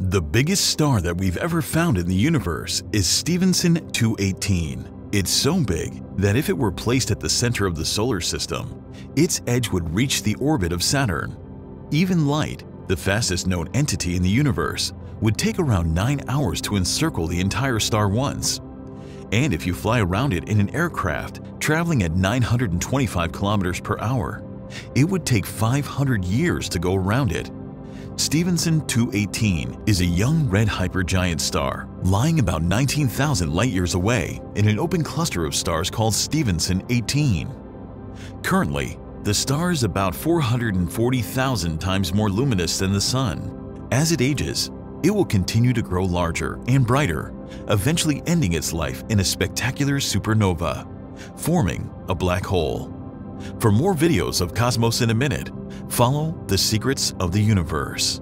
The biggest star that we've ever found in the universe is Stephenson 2-18. It's so big that if it were placed at the center of the solar system, its edge would reach the orbit of Saturn. Even light, the fastest known entity in the universe, would take around 9 hours to encircle the entire star once. And if you fly around it in an aircraft traveling at 925 kilometers per hour, it would take 500 years to go around it. Stephenson 2-18 is a young red hypergiant star lying about 19,000 light-years away in an open cluster of stars called Stephenson 18. Currently, the star is about 440,000 times more luminous than the Sun. As it ages, it will continue to grow larger and brighter, eventually ending its life in a spectacular supernova, forming a black hole. For more videos of Cosmos in a Minute, follow The Secrets of the Universe.